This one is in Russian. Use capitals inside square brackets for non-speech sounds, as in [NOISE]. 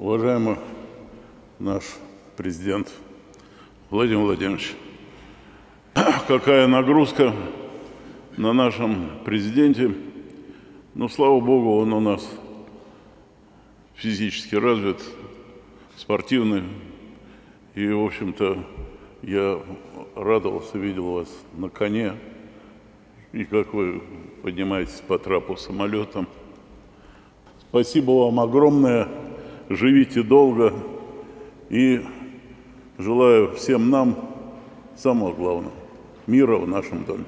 Уважаемый наш президент Владимир Владимирович, [CLEARS THROAT] какая нагрузка на нашем президенте. Но, слава богу, он у нас физически развит, спортивный. И, в общем-то, я радовался, видел вас на коне. И как вы поднимаетесь по трапу самолетом. Спасибо вам огромное. Живите долго. И желаю всем нам самого главного – мира в нашем доме.